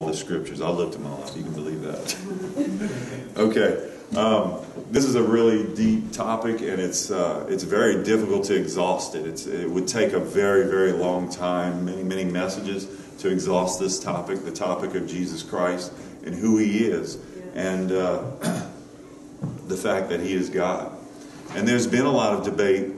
the scriptures. I looked them all up. You can believe that. okay. Um, this is a really deep topic, and it's uh, it's very difficult to exhaust it. It's, it would take a very very long time, many many messages to exhaust this topic, the topic of Jesus Christ and who He is, and uh, the fact that He is God. And there's been a lot of debate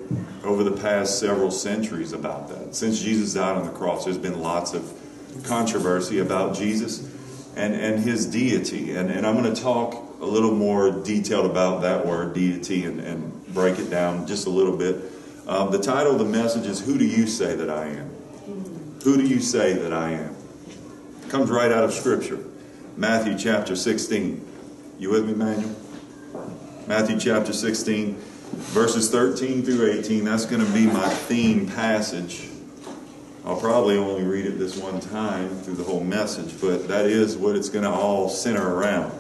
over the past several centuries about that. Since Jesus died on the cross, there's been lots of controversy about Jesus and, and his deity. And, and I'm going to talk a little more detailed about that word, deity, and, and break it down just a little bit. Um, the title of the message is Who Do You Say That I Am? Who do you say that I am? It comes right out of Scripture. Matthew chapter 16. You with me, Manuel? Matthew chapter 16, verses 13 through 18. That's going to be my theme passage I'll probably only read it this one time through the whole message, but that is what it's going to all center around.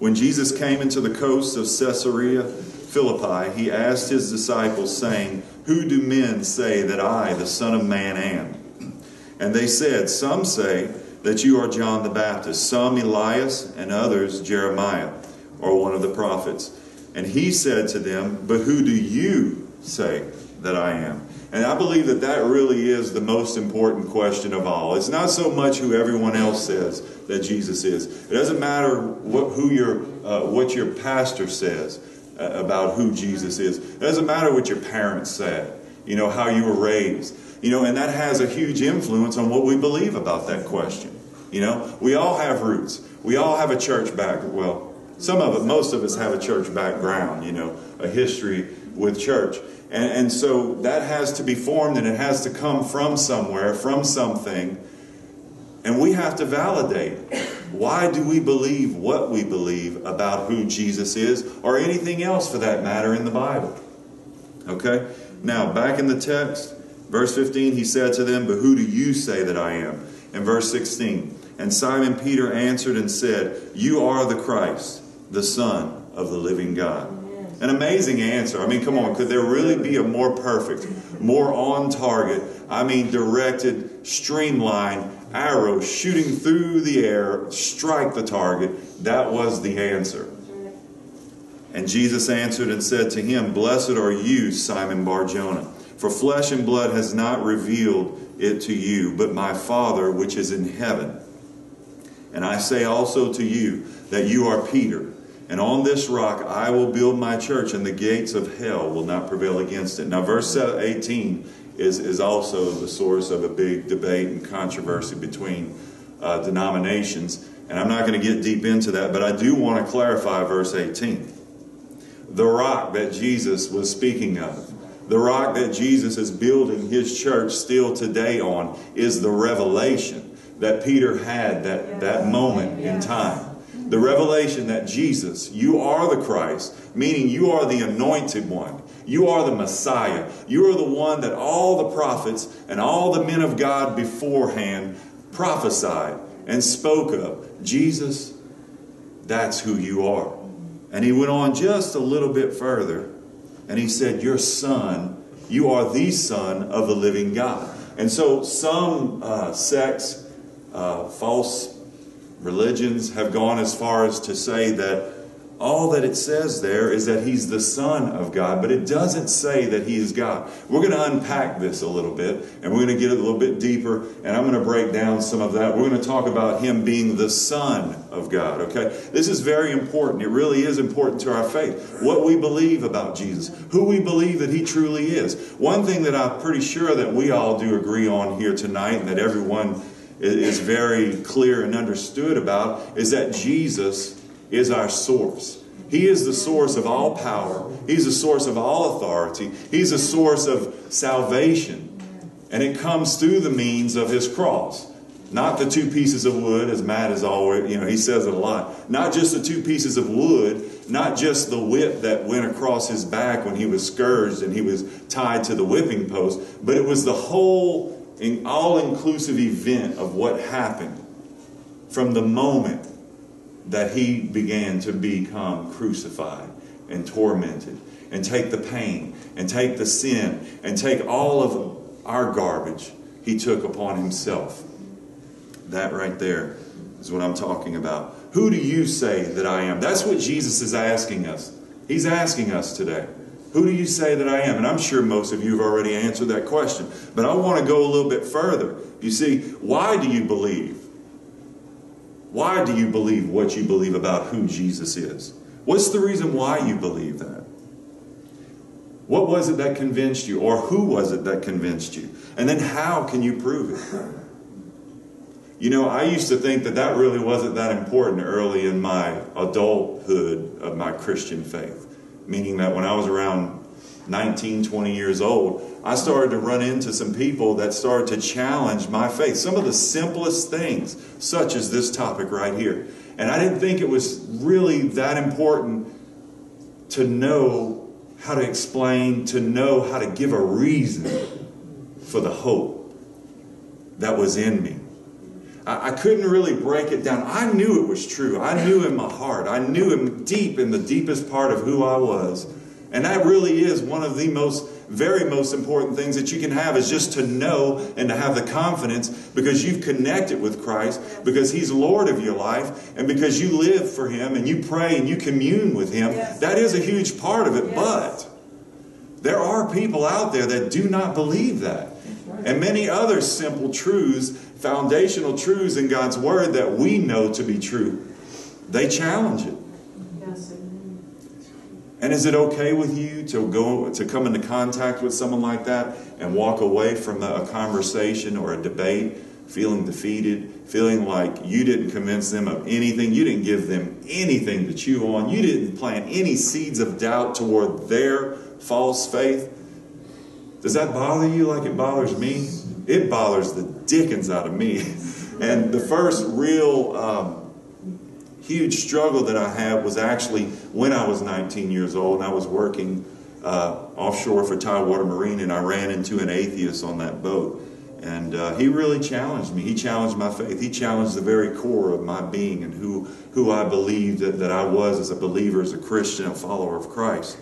When Jesus came into the coast of Caesarea Philippi, he asked his disciples, saying, Who do men say that I, the Son of Man, am? And they said, Some say that you are John the Baptist, some Elias, and others Jeremiah, or one of the prophets. And he said to them, But who do you say that I am? And I believe that that really is the most important question of all. It's not so much who everyone else says that Jesus is. It doesn't matter what, who your, uh, what your pastor says uh, about who Jesus is. It doesn't matter what your parents said, you know, how you were raised. You know, and that has a huge influence on what we believe about that question. You know, we all have roots. We all have a church back. Well, some of it, most of us have a church background, you know, a history with church. And, and so that has to be formed and it has to come from somewhere, from something. And we have to validate why do we believe what we believe about who Jesus is, or anything else for that matter in the Bible. Okay? Now, back in the text, verse 15, he said to them, But who do you say that I am? And verse 16, And Simon Peter answered and said, You are the Christ, the Son of the living God. An amazing answer. I mean, come on, could there really be a more perfect, more on target, I mean, directed, streamlined arrow shooting through the air, strike the target? That was the answer. And Jesus answered and said to him, Blessed are you, Simon Barjona, for flesh and blood has not revealed it to you, but my Father which is in heaven. And I say also to you that you are Peter and on this rock I will build my church, and the gates of hell will not prevail against it. Now, verse 18 is, is also the source of a big debate and controversy between uh, denominations. And I'm not going to get deep into that, but I do want to clarify verse 18. The rock that Jesus was speaking of, the rock that Jesus is building his church still today on, is the revelation that Peter had that, that moment in time the revelation that Jesus, you are the Christ, meaning you are the anointed one. You are the Messiah. You are the one that all the prophets and all the men of God beforehand prophesied and spoke of. Jesus, that's who you are. And he went on just a little bit further and he said, Your son, you are the son of the living God. And so some uh, sects, uh, false religions have gone as far as to say that all that it says there is that he's the Son of God, but it doesn't say that he is God. We're going to unpack this a little bit, and we're going to get a little bit deeper, and I'm going to break down some of that. We're going to talk about him being the Son of God, okay? This is very important. It really is important to our faith. What we believe about Jesus, who we believe that he truly is. One thing that I'm pretty sure that we all do agree on here tonight, and that everyone is very clear and understood about is that Jesus is our source. He is the source of all power. He's the source of all authority. He's the source of salvation. And it comes through the means of his cross. Not the two pieces of wood, as Matt is always, you know, he says it a lot. Not just the two pieces of wood, not just the whip that went across his back when he was scourged and he was tied to the whipping post, but it was the whole an all inclusive event of what happened from the moment that he began to become crucified and tormented and take the pain and take the sin and take all of our garbage he took upon himself. That right there is what I'm talking about. Who do you say that I am? That's what Jesus is asking us. He's asking us today. Who do you say that I am? And I'm sure most of you have already answered that question. But I want to go a little bit further. You see, why do you believe? Why do you believe what you believe about who Jesus is? What's the reason why you believe that? What was it that convinced you? Or who was it that convinced you? And then how can you prove it? You know, I used to think that that really wasn't that important early in my adulthood of my Christian faith. Meaning that when I was around 19, 20 years old, I started to run into some people that started to challenge my faith. Some of the simplest things, such as this topic right here. And I didn't think it was really that important to know how to explain, to know how to give a reason for the hope that was in me. I, I couldn't really break it down. I knew it was true. I knew in my heart. I knew him deep in the deepest part of who I was. And that really is one of the most, very most important things that you can have is just to know and to have the confidence because you've connected with Christ, because He's Lord of your life, and because you live for Him and you pray and you commune with Him. Yes. That is a huge part of it. Yes. But there are people out there that do not believe that. And many other simple truths, foundational truths in God's Word that we know to be true, they challenge it. And is it okay with you to go to come into contact with someone like that and walk away from a conversation or a debate feeling defeated, feeling like you didn't convince them of anything, you didn't give them anything to chew on, you didn't plant any seeds of doubt toward their false faith? Does that bother you like it bothers me? It bothers the dickens out of me. And the first real um, huge struggle that I had was actually when I was 19 years old and I was working uh, offshore for Tidewater Marine and I ran into an atheist on that boat. And uh, he really challenged me. He challenged my faith. He challenged the very core of my being and who, who I believed that, that I was as a believer, as a Christian, a follower of Christ.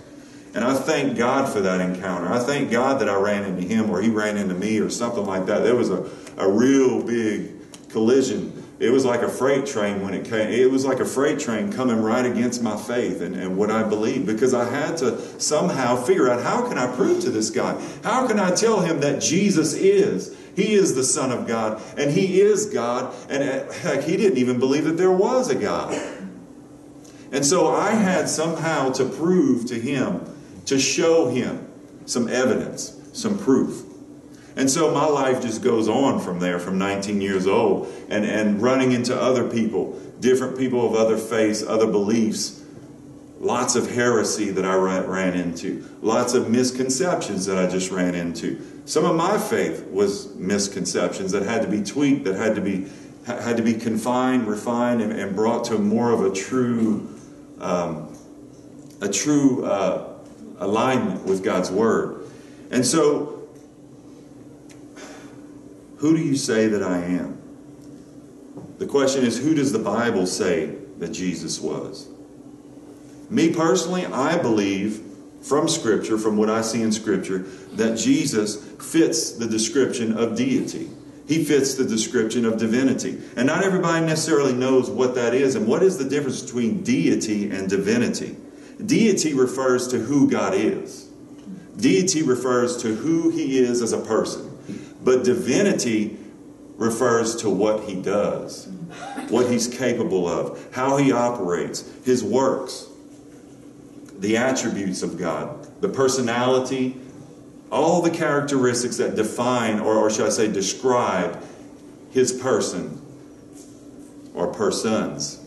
And I thank God for that encounter. I thank God that I ran into him or he ran into me or something like that. There was a, a real big collision it was like a freight train when it came. It was like a freight train coming right against my faith and, and what I believe because I had to somehow figure out how can I prove to this guy? How can I tell him that Jesus is? He is the Son of God and He is God. And uh, heck, he didn't even believe that there was a God. And so I had somehow to prove to him, to show him some evidence, some proof. And so my life just goes on from there, from 19 years old, and, and running into other people, different people of other faiths, other beliefs. Lots of heresy that I ran into, lots of misconceptions that I just ran into. Some of my faith was misconceptions that had to be tweaked, that had to be had to be confined, refined, and, and brought to more of a true um, a true uh, alignment with God's word. And so who do you say that I am? The question is, who does the Bible say that Jesus was? Me personally, I believe from Scripture, from what I see in Scripture, that Jesus fits the description of deity. He fits the description of divinity. And not everybody necessarily knows what that is. And what is the difference between deity and divinity? Deity refers to who God is. Deity refers to who he is as a person. But divinity refers to what he does, what he's capable of, how he operates, his works, the attributes of God, the personality, all the characteristics that define, or, or should I say, describe his person or persons,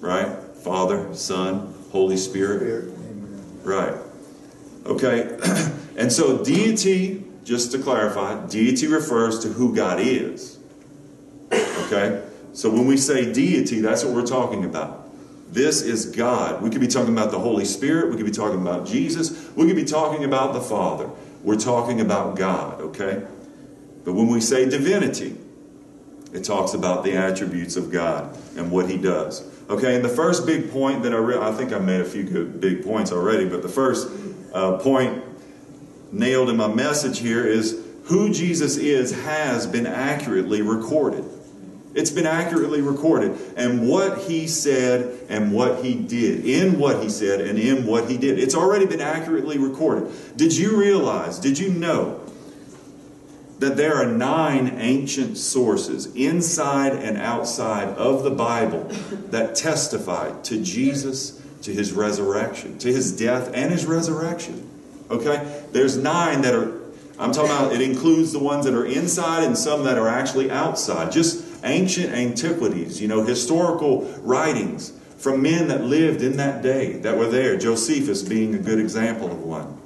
right? Father, Son, Holy Spirit. Right. Okay. and so deity just to clarify, deity refers to who God is. Okay? So when we say deity, that's what we're talking about. This is God. We could be talking about the Holy Spirit. We could be talking about Jesus. We could be talking about the Father. We're talking about God, okay? But when we say divinity, it talks about the attributes of God and what He does. Okay, and the first big point that I re- I think I made a few good big points already, but the first uh, point nailed in my message here is who Jesus is has been accurately recorded. It's been accurately recorded. And what he said and what he did, in what he said and in what he did, it's already been accurately recorded. Did you realize, did you know that there are nine ancient sources inside and outside of the Bible that testify to Jesus, to his resurrection, to his death and his resurrection? Okay? There's nine that are, I'm talking about, it includes the ones that are inside and some that are actually outside. Just ancient antiquities, you know, historical writings from men that lived in that day that were there, Josephus being a good example of one.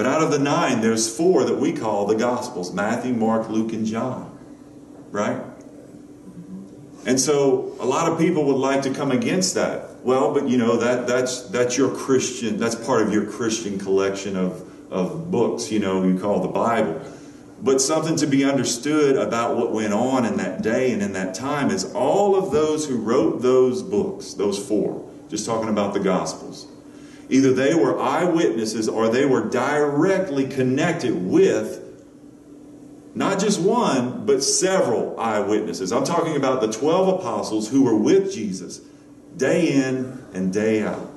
But out of the nine, there's four that we call the Gospels Matthew, Mark, Luke, and John. Right? And so a lot of people would like to come against that. Well, but you know, that, that's, that's your Christian, that's part of your Christian collection of, of books, you know, you call the Bible. But something to be understood about what went on in that day and in that time is all of those who wrote those books, those four, just talking about the Gospels, either they were eyewitnesses or they were directly connected with not just one, but several eyewitnesses. I'm talking about the 12 apostles who were with Jesus day in and day out,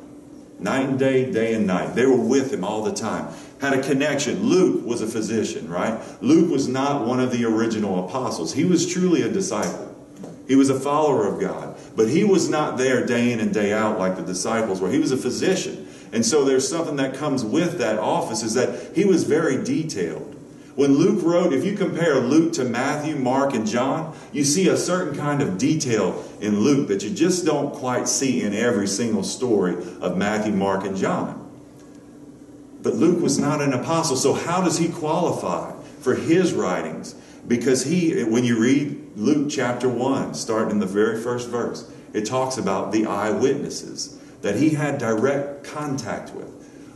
night and day, day and night. They were with him all the time had a connection. Luke was a physician, right? Luke was not one of the original apostles. He was truly a disciple. He was a follower of God, but he was not there day in and day out like the disciples were. He was a physician. And so there's something that comes with that office is that he was very detailed. When Luke wrote, if you compare Luke to Matthew, Mark, and John, you see a certain kind of detail in Luke that you just don't quite see in every single story of Matthew, Mark, and John. But Luke was not an apostle, so how does he qualify for his writings? Because he, when you read Luke chapter 1, starting in the very first verse, it talks about the eyewitnesses that he had direct contact with.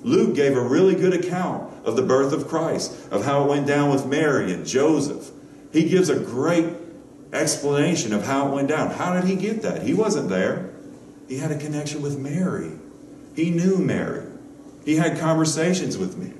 Luke gave a really good account of the birth of Christ, of how it went down with Mary and Joseph. He gives a great explanation of how it went down. How did he get that? He wasn't there. He had a connection with Mary. He knew Mary. He had conversations with me.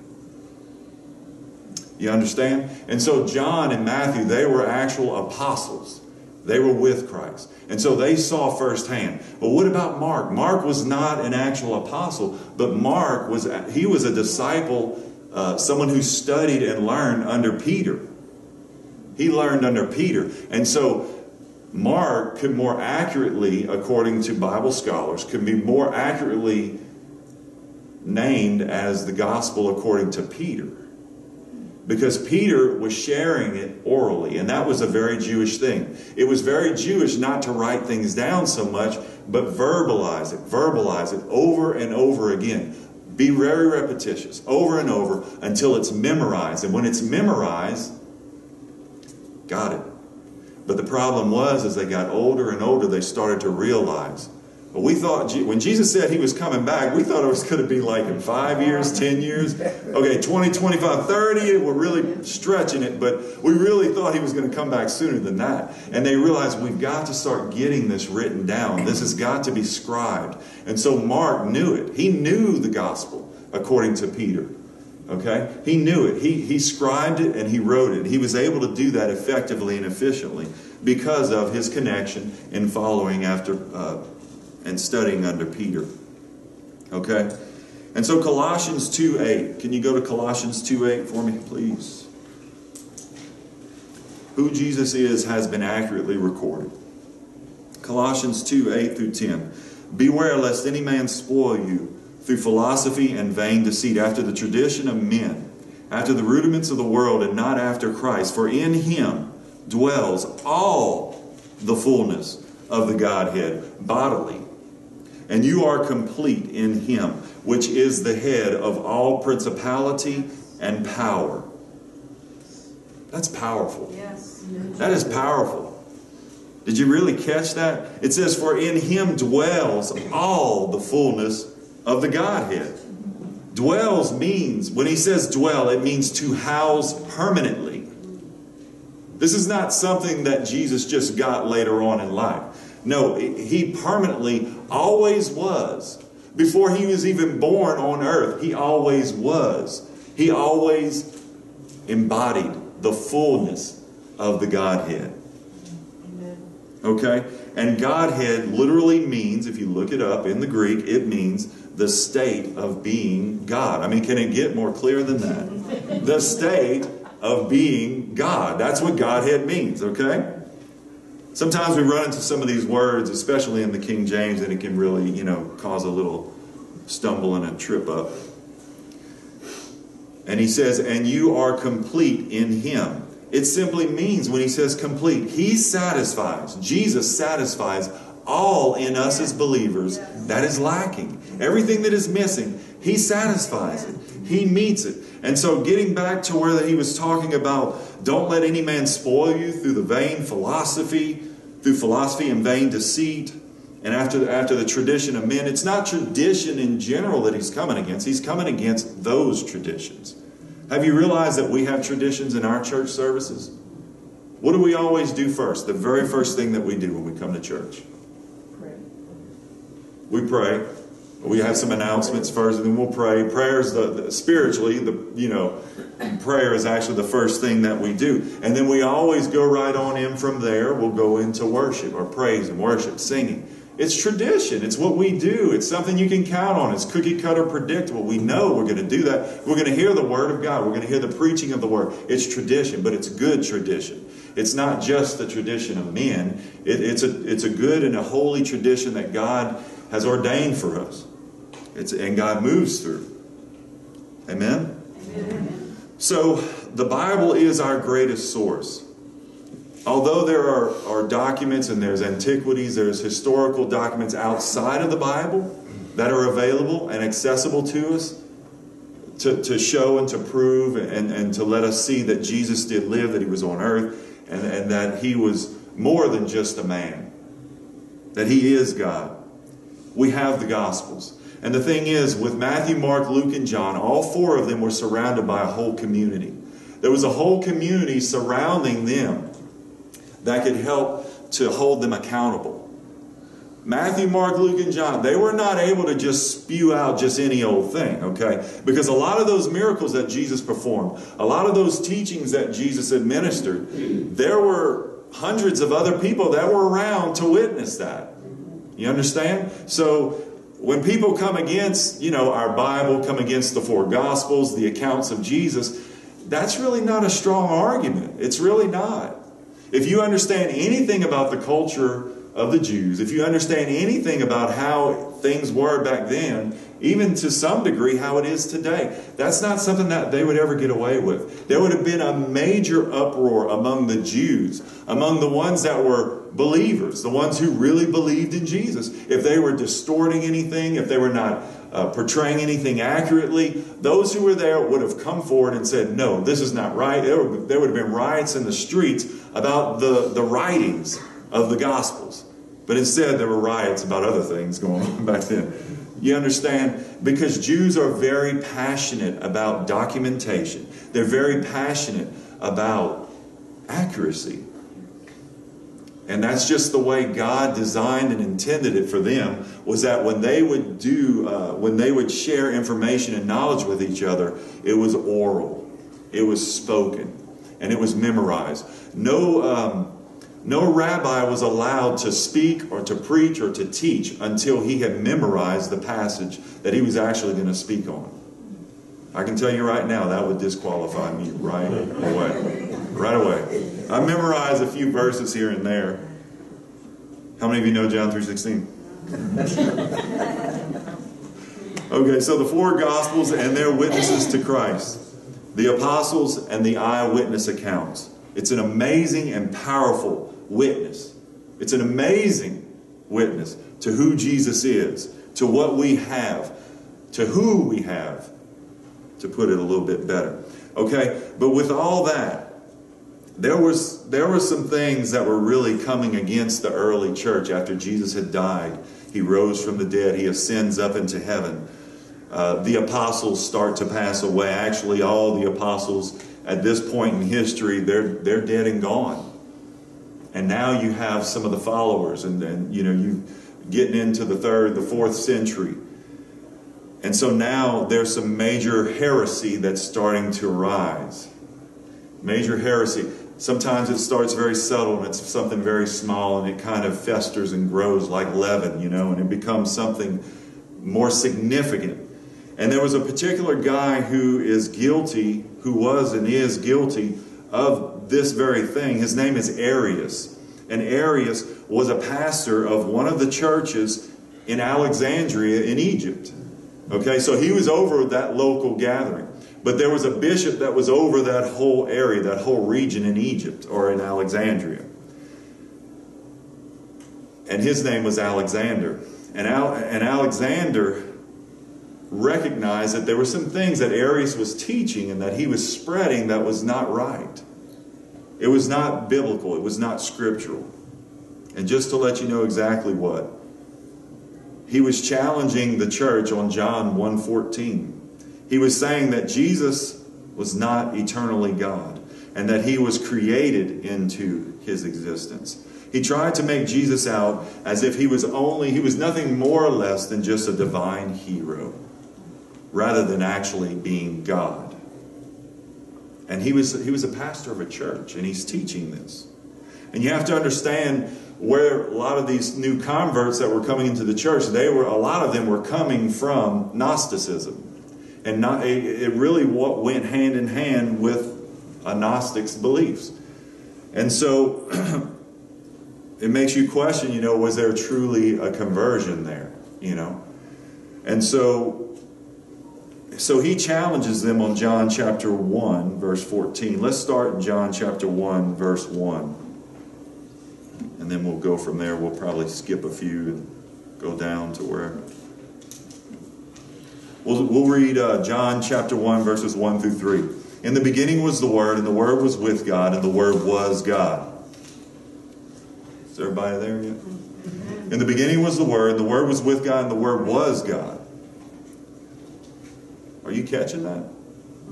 You understand? And so John and Matthew, they were actual apostles. They were with Christ. And so they saw firsthand. But what about Mark? Mark was not an actual apostle, but Mark was he was a disciple, uh, someone who studied and learned under Peter. He learned under Peter. And so Mark could more accurately, according to Bible scholars, could be more accurately named as the gospel according to Peter. Because Peter was sharing it orally, and that was a very Jewish thing. It was very Jewish not to write things down so much, but verbalize it, verbalize it over and over again. Be very repetitious, over and over, until it's memorized. And when it's memorized, got it. But the problem was, as they got older and older, they started to realize but we thought, when Jesus said he was coming back, we thought it was going to be like in five years, 10 years, okay, 20, 25, 30. We're really stretching it, but we really thought he was going to come back sooner than that. And they realized we've got to start getting this written down. This has got to be scribed. And so Mark knew it. He knew the gospel according to Peter. Okay? He knew it. He, he scribed it and he wrote it. He was able to do that effectively and efficiently because of his connection in following after. Uh, and studying under Peter. Okay? And so Colossians 2 8. Can you go to Colossians 2 8 for me, please? Who Jesus is has been accurately recorded. Colossians 2 8 through 10. Beware lest any man spoil you through philosophy and vain deceit, after the tradition of men, after the rudiments of the world, and not after Christ. For in him dwells all the fullness of the Godhead bodily and you are complete in him, which is the head of all principality and power. That's powerful. Yes. That is powerful. Did you really catch that? It says, For in him dwells all the fullness of the Godhead. Dwells means, when he says dwell, it means to house permanently. This is not something that Jesus just got later on in life. No, he permanently always was. Before he was even born on earth, he always was. He always embodied the fullness of the Godhead. Okay? And Godhead literally means, if you look it up in the Greek, it means the state of being God. I mean, can it get more clear than that? the state of being God. That's what Godhead means, okay? Sometimes we run into some of these words, especially in the King James, and it can really, you know, cause a little stumble and a trip up. And he says, and you are complete in him. It simply means when he says complete, he satisfies, Jesus satisfies all in us as believers that is lacking. Everything that is missing, he satisfies it. He meets it. And so, getting back to where he was talking about, don't let any man spoil you through the vain philosophy, through philosophy and vain deceit, and after, after the tradition of men. It's not tradition in general that he's coming against, he's coming against those traditions. Have you realized that we have traditions in our church services? What do we always do first? The very first thing that we do when we come to church? Pray. We pray. We have some announcements first, and then we'll pray. Prayer is the, the, spiritually, the you know, prayer is actually the first thing that we do, and then we always go right on in from there. We'll go into worship or praise and worship, singing. It's tradition. It's what we do. It's something you can count on. It's cookie cutter predictable. We know we're going to do that. We're going to hear the word of God. We're going to hear the preaching of the word. It's tradition, but it's good tradition. It's not just the tradition of men. It, it's a it's a good and a holy tradition that God has ordained for us. It's, and God moves through. Amen? Amen. So the Bible is our greatest source. Although there are, are documents and there's antiquities, there's historical documents outside of the Bible that are available and accessible to us to, to show and to prove and, and to let us see that Jesus did live, that he was on earth, and, and that he was more than just a man, that he is God. We have the Gospels. And the thing is, with Matthew, Mark, Luke, and John, all four of them were surrounded by a whole community. There was a whole community surrounding them that could help to hold them accountable. Matthew, Mark, Luke, and John, they were not able to just spew out just any old thing, okay? Because a lot of those miracles that Jesus performed, a lot of those teachings that Jesus administered, there were hundreds of other people that were around to witness that. You understand? So when people come against, you know, our Bible, come against the four Gospels, the accounts of Jesus, that's really not a strong argument. It's really not. If you understand anything about the culture of the Jews, if you understand anything about how things were back then, even to some degree how it is today, that's not something that they would ever get away with. There would have been a major uproar among the Jews, among the ones that were believers, the ones who really believed in Jesus. If they were distorting anything, if they were not uh, portraying anything accurately, those who were there would have come forward and said, No, this is not right. There would, there would have been riots in the streets about the, the writings of the Gospels. But instead, there were riots about other things going on back then. You understand? Because Jews are very passionate about documentation, they're very passionate about accuracy. And that's just the way God designed and intended it for them. Was that when they would do, uh, when they would share information and knowledge with each other, it was oral, it was spoken, and it was memorized. No, um, no rabbi was allowed to speak or to preach or to teach until he had memorized the passage that he was actually going to speak on. I can tell you right now that would disqualify me right away. Right away. I memorized a few verses here and there. How many of you know John 3.16? okay, so the four Gospels and their witnesses to Christ. The apostles and the eyewitness accounts. It's an amazing and powerful witness. It's an amazing witness to who Jesus is, to what we have, to who we have, to put it a little bit better. Okay? But with all that, there was there were some things that were really coming against the early church after Jesus had died. He rose from the dead. He ascends up into heaven. Uh, the apostles start to pass away. Actually, all the apostles at this point in history, they're they're dead and gone. And now you have some of the followers, and, and you know you getting into the third, the fourth century. And so now there's some major heresy that's starting to arise. Major heresy Sometimes it starts very subtle and it's something very small and it kind of festers and grows like leaven, you know, and it becomes something more significant. And there was a particular guy who is guilty, who was and is guilty of this very thing. His name is Arius. And Arius was a pastor of one of the churches in Alexandria in Egypt. Okay, so he was over that local gathering. But there was a bishop that was over that whole area, that whole region in Egypt or in Alexandria. And his name was Alexander. And, Al- and Alexander recognized that there were some things that Arius was teaching and that he was spreading that was not right. It was not biblical, it was not scriptural. And just to let you know exactly what, he was challenging the church on John 1:14. He was saying that Jesus was not eternally God and that he was created into his existence. He tried to make Jesus out as if he was only he was nothing more or less than just a divine hero rather than actually being God. And he was he was a pastor of a church and he's teaching this. And you have to understand where a lot of these new converts that were coming into the church, they were a lot of them were coming from Gnosticism, and not, it, it really what went hand in hand with a Gnostic's beliefs, and so it makes you question, you know, was there truly a conversion there, you know, and so. So he challenges them on John chapter 1, verse 14. Let's start in John chapter 1, verse 1 and then we'll go from there. We'll probably skip a few and go down to where. We'll, we'll read uh, John chapter 1, verses 1 through 3. In the beginning was the Word, and the Word was with God, and the Word was God. Is everybody there yet? In the beginning was the Word, the Word was with God, and the Word was God. Are you catching that?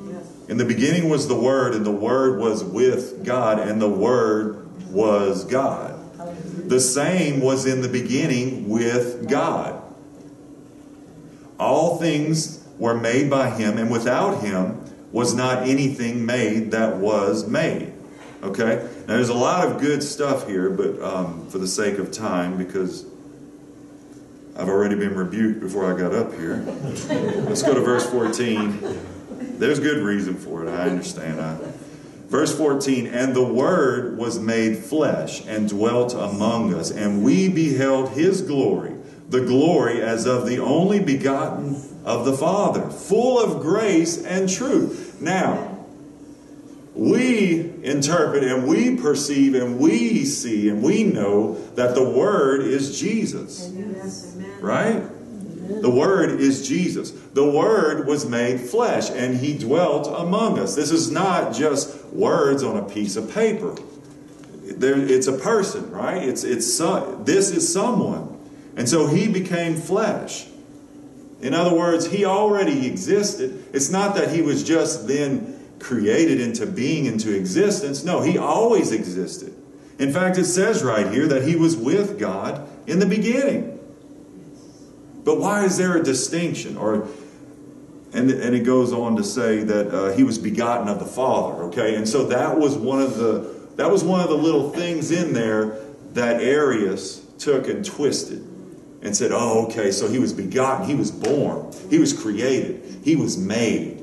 Yes. In the beginning was the Word, and the Word was with God, and the Word was God. The same was in the beginning with God. All things were made by him, and without him was not anything made that was made. Okay? Now, there's a lot of good stuff here, but um, for the sake of time, because I've already been rebuked before I got up here. Let's go to verse 14. There's good reason for it. I understand. I, Verse 14, and the Word was made flesh and dwelt among us, and we beheld his glory, the glory as of the only begotten of the Father, full of grace and truth. Now, we interpret and we perceive and we see and we know that the Word is Jesus. Right? The Word is Jesus. The Word was made flesh and He dwelt among us. This is not just words on a piece of paper. There, it's a person, right? It's, it's this is someone. And so He became flesh. In other words, He already existed. It's not that He was just then created into being, into existence. No, He always existed. In fact, it says right here that He was with God in the beginning. But why is there a distinction? Or and, and it goes on to say that uh, he was begotten of the Father. Okay, and so that was one of the that was one of the little things in there that Arius took and twisted and said, "Oh, okay, so he was begotten, he was born, he was created, he was made."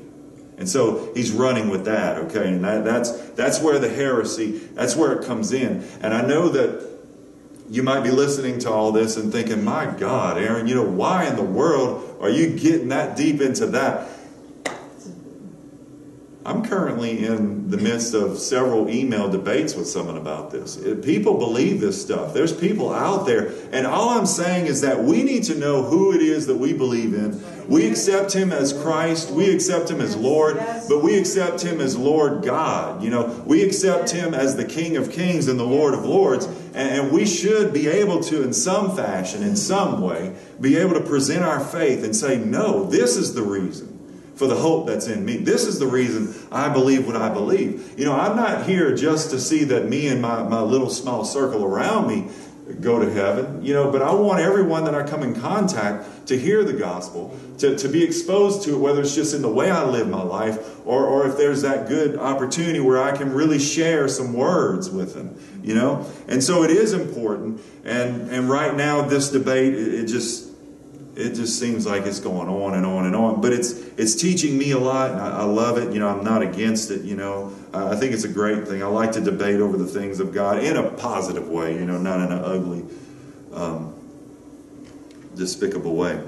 And so he's running with that, okay? And that, that's that's where the heresy, that's where it comes in. And I know that you might be listening to all this and thinking, my God, Aaron, you know, why in the world are you getting that deep into that? I'm currently in the midst of several email debates with someone about this. Uh, people believe this stuff. There's people out there. And all I'm saying is that we need to know who it is that we believe in. We accept Him as Christ. We accept Him as Lord. But we accept Him as Lord God. You know, we accept Him as the King of Kings and the Lord of Lords. And we should be able to, in some fashion, in some way, be able to present our faith and say, no, this is the reason for the hope that's in me. This is the reason I believe what I believe. You know, I'm not here just to see that me and my, my little small circle around me go to heaven, you know, but I want everyone that I come in contact to hear the gospel, to, to be exposed to it, whether it's just in the way I live my life or, or if there's that good opportunity where I can really share some words with them, you know. And so it is important. And, and right now, this debate, it, it just, it just seems like it's going on and on and on. But it's it's teaching me a lot, and I, I love it. You know, I'm not against it. You know, I think it's a great thing. I like to debate over the things of God in a positive way. You know, not in an ugly, um, despicable way.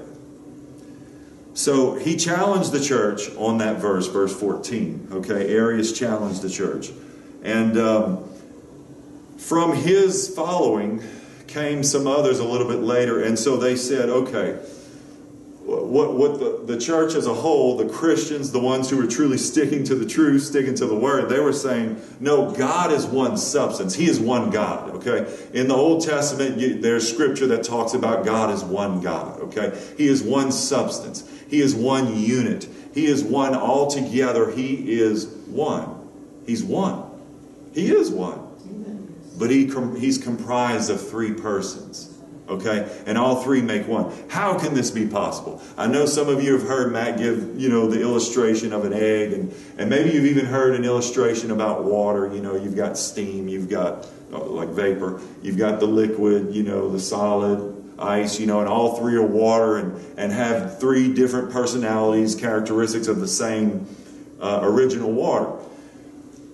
So he challenged the church on that verse, verse 14. Okay, Arius challenged the church, and um, from his following came some others a little bit later, and so they said, okay what, what the, the church as a whole, the Christians, the ones who were truly sticking to the truth, sticking to the word, they were saying, no, God is one substance. He is one God, okay? In the Old Testament, you, there's scripture that talks about God as one God, okay? He is one substance. He is one unit. He is one altogether. He is one. He's one. He is one. But he, he's comprised of three persons. Okay? And all three make one. How can this be possible? I know some of you have heard Matt give, you know, the illustration of an egg, and, and maybe you've even heard an illustration about water. You know, you've got steam, you've got uh, like vapor, you've got the liquid, you know, the solid, ice, you know, and all three are water and, and have three different personalities, characteristics of the same uh, original water.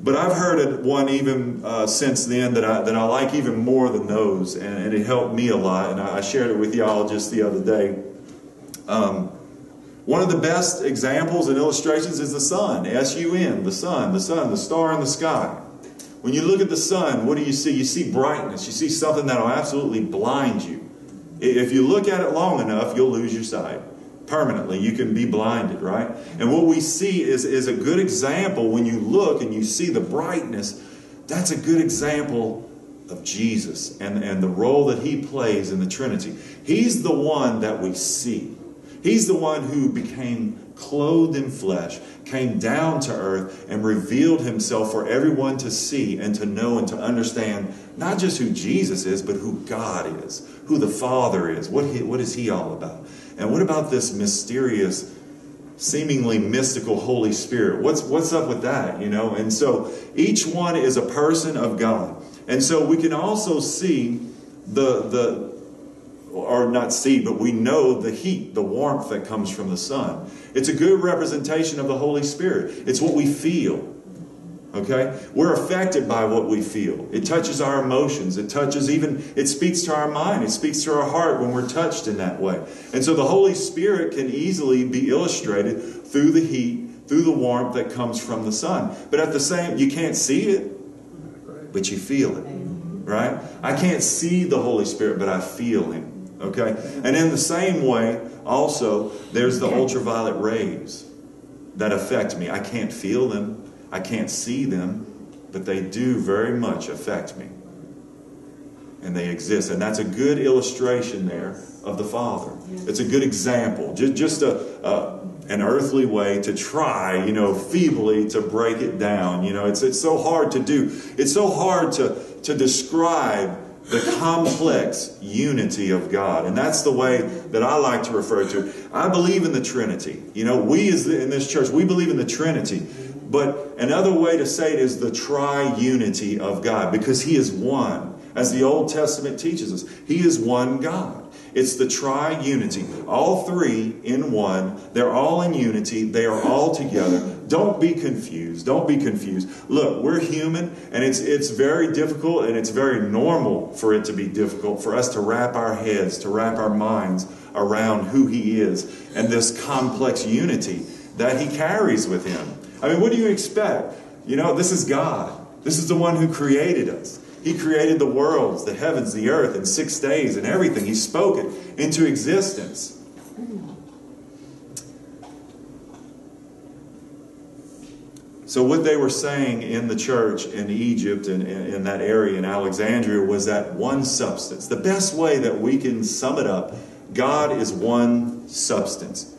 But I've heard of one even uh, since then that I, that I like even more than those, and, and it helped me a lot. And I, shared it with y'all just the other day. Um, one of the best examples and illustrations is the sun, S U N, the sun, the sun, the star in the sky. When you look at the sun, what do you see? You see brightness. You see something that will absolutely blind you. If you look at it long enough, you'll lose your sight permanently. You can be blinded, right? And what we see is, is a good example when you look and you see the brightness. That's a good example of Jesus and, and the role that he plays in the Trinity. He's the one that we see. He's the one who became clothed in flesh, came down to earth, and revealed himself for everyone to see and to know and to understand not just who Jesus is, but who God is, who the Father is. What, he, what is he all about? And what about this mysterious, seemingly mystical Holy Spirit? What's, what's up with that, you know? And so each one is a person of God. And so we can also see the, the, or not see, but we know the heat, the warmth that comes from the sun. It's a good representation of the Holy Spirit. It's what we feel. Okay? We're affected by what we feel. It touches our emotions. It touches even, it speaks to our mind. It speaks to our heart when we're touched in that way. And so the Holy Spirit can easily be illustrated through the heat, through the warmth that comes from the sun. But at the same, you can't see it, but you feel it. Right? I can't see the Holy Spirit, but I feel Him. Okay? And in the same way, also, there's the ultraviolet rays that affect me. I can't feel them, I can't see them, but they do very much affect me. And they exist. And that's a good illustration there of the Father. It's a good example. Just, just a, a, an earthly way to try, you know, feebly to break it down. You know, it's, it's so hard to do. It's so hard to, to describe the complex unity of God. And that's the way that I like to refer to it. I believe in the Trinity. You know, we as the, in this church, we believe in the Trinity. But another way to say it is the triunity of God because He is one. As the Old Testament teaches us, He is one God. It's the triunity. All three in one. They're all in unity. They are all together. Don't be confused. Don't be confused. Look, we're human, and it's, it's very difficult and it's very normal for it to be difficult for us to wrap our heads, to wrap our minds around who He is and this complex unity that He carries with Him. I mean, what do you expect? You know, this is God. This is the one who created us. He created the worlds, the heavens, the earth in six days and everything. He spoke it into existence. So, what they were saying in the church in Egypt and in that area in Alexandria was that one substance. The best way that we can sum it up God is one substance.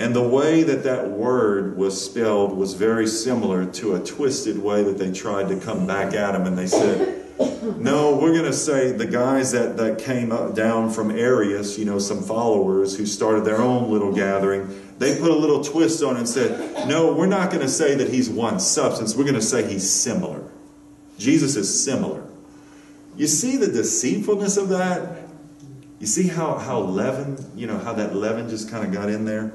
And the way that that word was spelled was very similar to a twisted way that they tried to come back at him. And they said, No, we're going to say the guys that, that came up, down from Arius, you know, some followers who started their own little gathering, they put a little twist on it and said, no, we're not going to say that he's one substance. We're going to say he's similar. Jesus is similar. You see the deceitfulness of that? You see how, how leaven, you know, how that leaven just kind of got in there?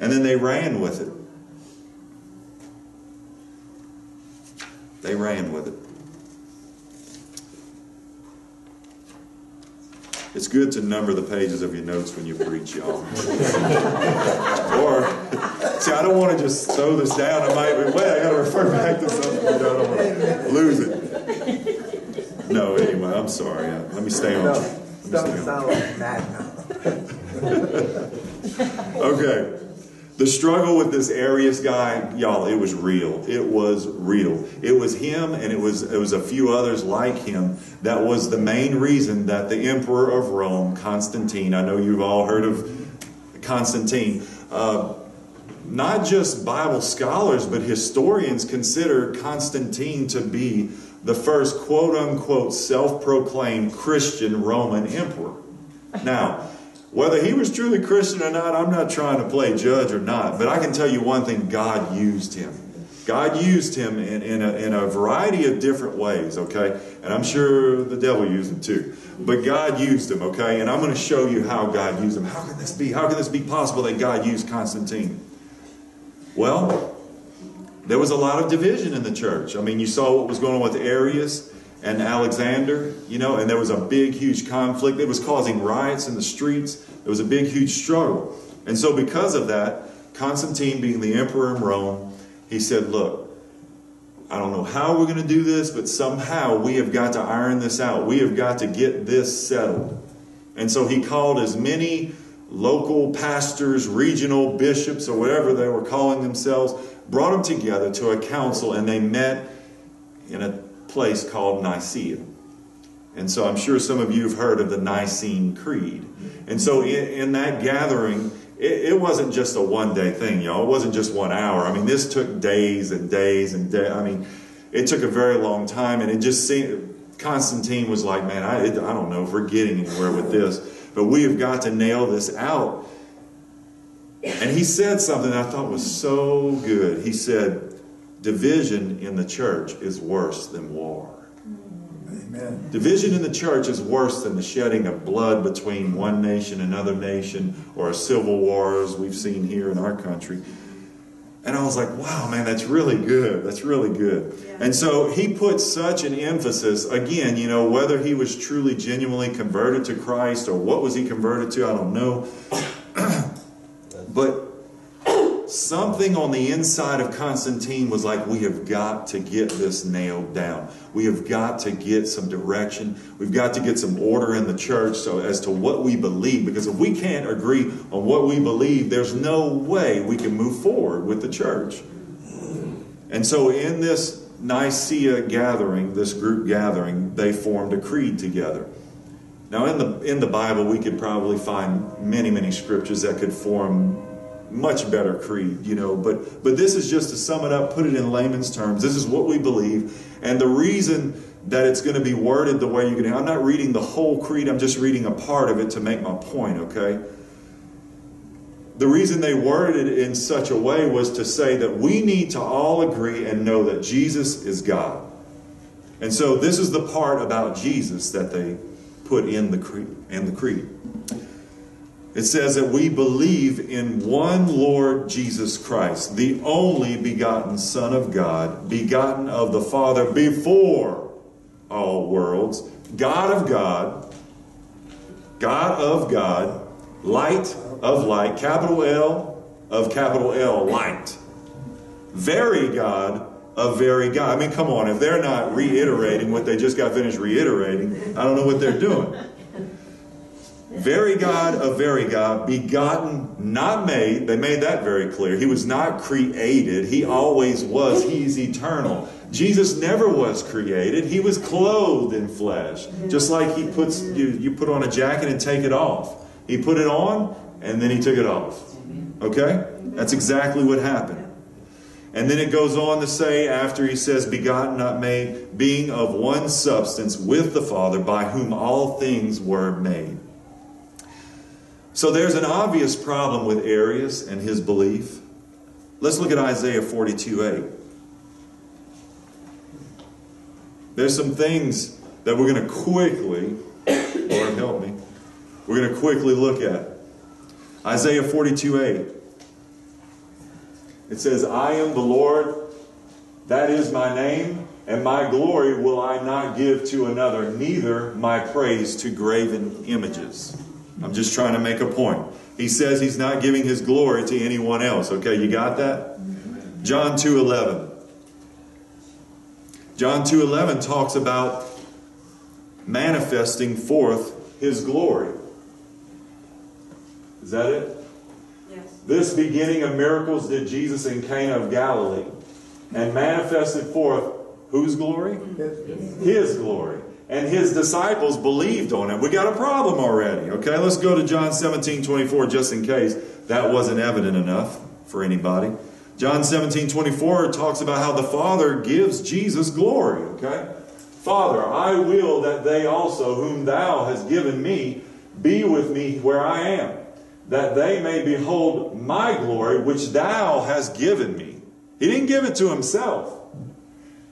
And then they ran with it. They ran with it. It's good to number the pages of your notes when you preach, y'all. or, see, I don't want to just throw this down. I might, wait, I got to refer back to something. I don't want to lose it. No, anyway, I'm sorry. Uh, let me stay on. Don't sound like that now. okay. The struggle with this Arius guy, y'all, it was real. It was real. It was him and it was it was a few others like him that was the main reason that the emperor of Rome, Constantine, I know you've all heard of Constantine, uh, not just Bible scholars, but historians consider Constantine to be the first quote unquote self proclaimed Christian Roman emperor. Now, whether he was truly Christian or not, I'm not trying to play judge or not, but I can tell you one thing God used him. God used him in, in, a, in a variety of different ways, okay? And I'm sure the devil used him too. But God used him, okay? And I'm going to show you how God used him. How can this be? How can this be possible that God used Constantine? Well, there was a lot of division in the church. I mean, you saw what was going on with Arius and Alexander, you know, and there was a big, huge conflict. It was causing riots in the streets. There was a big, huge struggle. And so, because of that, Constantine, being the emperor in Rome, he said, Look, I don't know how we're going to do this, but somehow we have got to iron this out. We have got to get this settled. And so he called as many local pastors, regional bishops, or whatever they were calling themselves, brought them together to a council, and they met in a place called Nicaea. And so I'm sure some of you have heard of the Nicene Creed. And so in, in that gathering, it, it, wasn't just a one day thing, y'all. It wasn't just one hour. I mean, this took days and days and days. I mean, it took a very long time, and it just seemed, Constantine was like, man, I, I don't know if we're getting anywhere with this, but we have got to nail this out. And he said something I thought was so good. He said, division in the church is worse than war. Amen. Division in the church is worse than the shedding of blood between one nation and another nation or a civil war as we've seen here in our country. And I was like, wow, man, that's really good. That's really good. Yeah. And so he put such an emphasis, again, you know, whether he was truly genuinely converted to Christ or what was he converted to, I don't know. but something on the inside of Constantine was like, we have got to get this nailed down. We have got to get some direction. We've got to get some order in the church so as to what we believe. Because if we can't agree on what we believe, there's no way we can move forward with the church. And so in this Nicaea gathering, this group gathering, they formed a creed together. Now in the in the Bible we could probably find many, many scriptures that could form much better creed, you know. But but this is just to sum it up, put it in layman's terms. This is what we believe, and the reason that it's going to be worded the way you're going to. I'm not reading the whole creed. I'm just reading a part of it to make my point. Okay. The reason they worded it in such a way was to say that we need to all agree and know that Jesus is God. And so this is the part about Jesus that they put in the creed. In the creed. It says that we believe in one Lord Jesus Christ, the only begotten Son of God, begotten of the Father before all worlds, God of God, God of God, light of light, capital L of capital L, light. Very God of very God. I mean, come on, if they're not reiterating what they just got finished reiterating, I don't know what they're doing. Very God of very God, begotten, not made. They made that very clear. He was not created. He always was. He's eternal. Jesus never was created. He was clothed in flesh. Just like he puts you, you put on a jacket and take it off. He put it on and then he took it off. Okay? That's exactly what happened. And then it goes on to say, after he says, begotten, not made, being of one substance with the Father, by whom all things were made. So there's an obvious problem with Arius and his belief. Let's look at Isaiah 42 8. There's some things that we're going to quickly, Lord help me, we're going to quickly look at. Isaiah 42 8. It says, I am the Lord, that is my name, and my glory will I not give to another, neither my praise to graven images. I'm just trying to make a point. He says he's not giving his glory to anyone else. Okay, you got that? John 2:11. John 2:11 talks about manifesting forth his glory. Is that it? Yes. This beginning of miracles did Jesus in Cana of Galilee and manifested forth whose glory? His glory. And his disciples believed on it. We got a problem already. Okay, let's go to John 17 24 just in case that wasn't evident enough for anybody. John 17 24 talks about how the Father gives Jesus glory. Okay? Father, I will that they also, whom thou hast given me, be with me where I am, that they may behold my glory, which thou hast given me. He didn't give it to himself,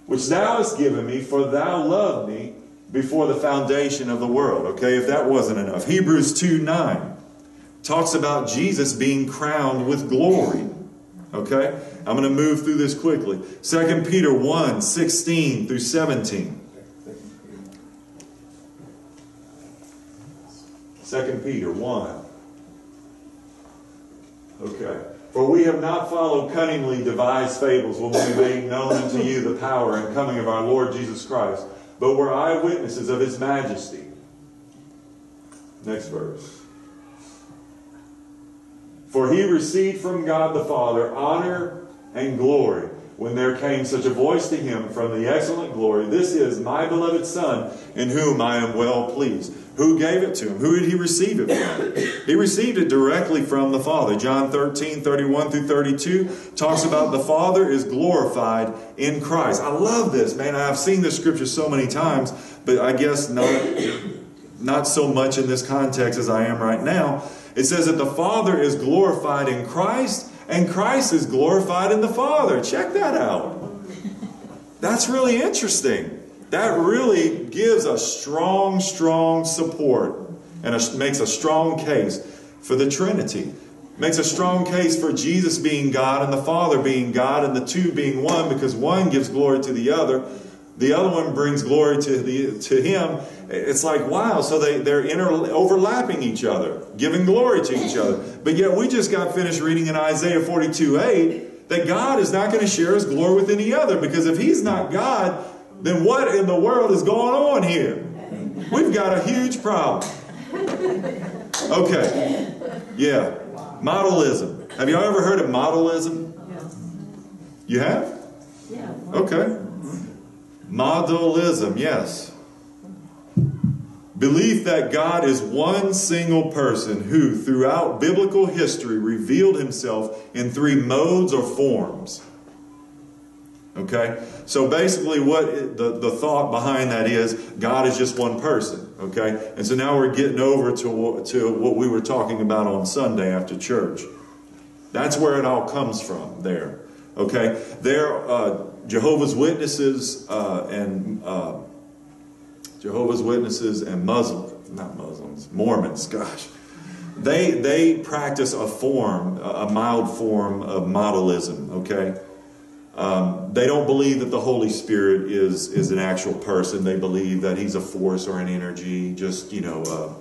which thou hast given me, for thou loved me before the foundation of the world. Okay, if that wasn't enough. Hebrews 2 9 talks about Jesus being crowned with glory. Okay, I'm going to move through this quickly. 2 Peter 1 16 through 17. 2 Peter 1. Okay. For we have not followed cunningly devised fables when we made known unto you the power and coming of our Lord Jesus Christ, but were eyewitnesses of his majesty. Next verse. For he received from God the Father honor and glory when there came such a voice to him from the excellent glory This is my beloved Son, in whom I am well pleased. Who gave it to him? Who did he receive it from? He received it directly from the Father. John 13, 31 through 32 talks about the Father is glorified in Christ. I love this, man. I've seen this scripture so many times, but I guess not, not so much in this context as I am right now. It says that the Father is glorified in Christ and Christ is glorified in the Father. Check that out. That's really interesting. That really gives a strong, strong support and a, makes a strong case for the Trinity. Makes a strong case for Jesus being God and the Father being God and the two being one because one gives glory to the other. The other one brings glory to, the, to him. It's like, wow, so they, they're inter, overlapping each other, giving glory to each other. But yet we just got finished reading in Isaiah 42 8 that God is not going to share his glory with any other because if he's not God, then what in the world is going on here? We've got a huge problem. Okay. Yeah. Modalism. Have you ever heard of modalism? You have? Yeah. Okay. Modalism, yes. Belief that God is one single person who, throughout biblical history, revealed himself in three modes or forms. Okay? So basically, what the, the thought behind that is God is just one person. Okay? And so now we're getting over to, to what we were talking about on Sunday after church. That's where it all comes from, there. Okay? There, uh, Jehovah's Witnesses uh, and uh, Jehovah's Witnesses and Muslims, not Muslims, Mormons, gosh. They, they practice a form, a mild form of modalism, okay? Um, they don't believe that the Holy Spirit is, is an actual person. They believe that he's a force or an energy, just, you know, uh,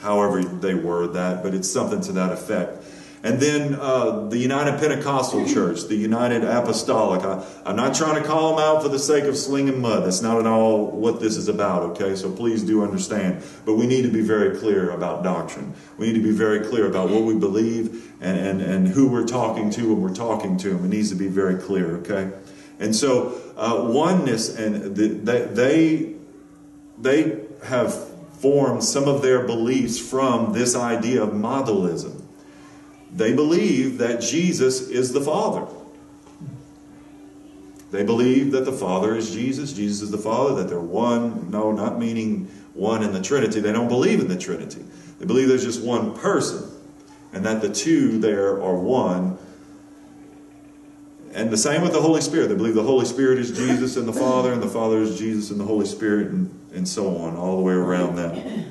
however they word that, but it's something to that effect. And then uh, the United Pentecostal Church, the United Apostolic. I, am not trying to call them out for the sake of slinging mud. That's not at all what this is about, okay? So please do understand. But we need to be very clear about doctrine. We need to be very clear about what we believe and, and, and who we're talking to when we're talking to them. It needs to be very clear, okay? And so uh, oneness, and the, they, they have formed some of their beliefs from this idea of modalism. They believe that Jesus is the Father. They believe that the Father is Jesus, Jesus is the Father, that they're one. No, not meaning one in the Trinity. They don't believe in the Trinity. They believe there's just one person, and that the two there are one. And the same with the Holy Spirit. They believe the Holy Spirit is Jesus and the Father, and the Father is Jesus and the Holy Spirit, and, and so on, all the way around that.